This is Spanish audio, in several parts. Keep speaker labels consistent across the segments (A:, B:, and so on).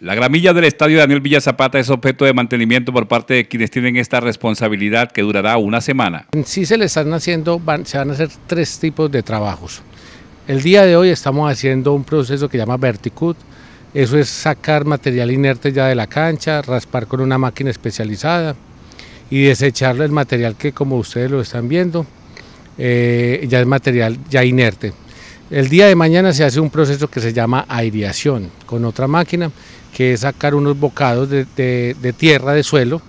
A: La gramilla del estadio Daniel Villa Zapata es objeto de mantenimiento por parte de quienes tienen esta responsabilidad que durará una semana.
B: Sí se le están haciendo, se van a hacer tres tipos de trabajos. El día de hoy estamos haciendo un proceso que se llama Verticut. Eso es sacar material inerte ya de la cancha, raspar con una máquina especializada y desecharle el material que como ustedes lo están viendo, eh, ya es material ya inerte. El día de mañana se hace un proceso que se llama aireación con otra máquina, que es sacar unos bocados de, tierra, de suelo,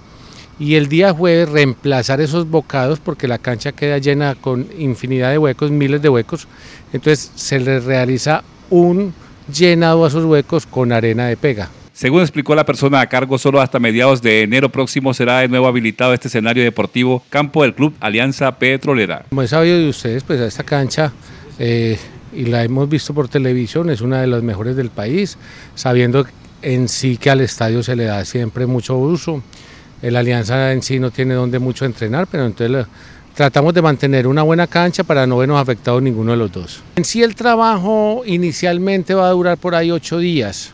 B: y el día jueves reemplazar esos bocados porque la cancha queda llena con infinidad de huecos, miles de huecos, entonces se le realiza un llenado a esos huecos con arena de pega.
A: Según explicó la persona a cargo, solo hasta mediados de enero próximo será de nuevo habilitado este escenario deportivo, campo del Club Alianza Petrolera.
B: Como he sabido de ustedes, pues esta cancha eh, y la hemos visto por televisión, es una de las mejores del país, sabiendo en sí que al estadio se le da siempre mucho uso. El Alianza en sí no tiene donde mucho entrenar, pero entonces tratamos de mantener una buena cancha para no vernos afectados ninguno de los dos. En sí el trabajo inicialmente va a durar por ahí ocho días,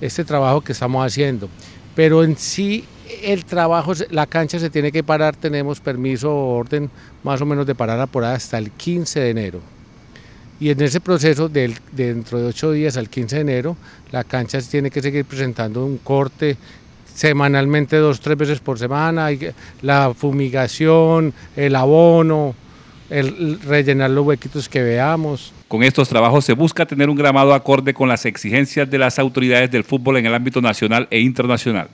B: este trabajo que estamos haciendo, pero en sí el trabajo, la cancha se tiene que parar, tenemos permiso o orden más o menos de parar por hasta el 15 de enero. Y en ese proceso, del, dentro de ocho días al 15 de enero, la cancha tiene que seguir presentando un corte semanalmente dos, tres veces por semana, la fumigación, el abono, el rellenar los huequitos que veamos.
A: Con estos trabajos se busca tener un gramado acorde con las exigencias de las autoridades del fútbol en el ámbito nacional e internacional.